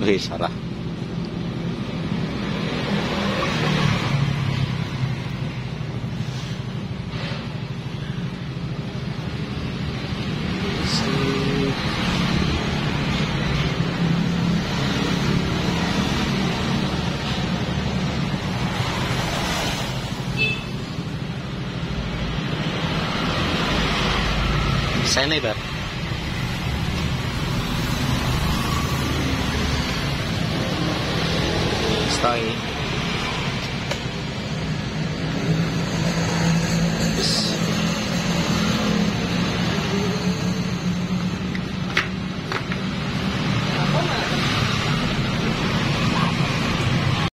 Wih, salah. Senegal. style